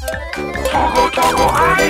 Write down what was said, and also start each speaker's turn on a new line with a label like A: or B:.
A: Togo, Togo, I.